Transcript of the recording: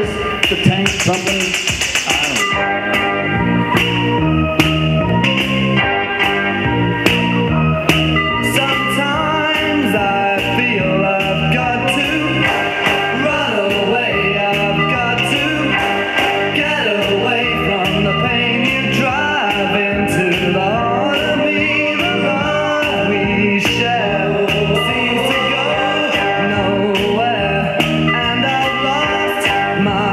It's the tank company. my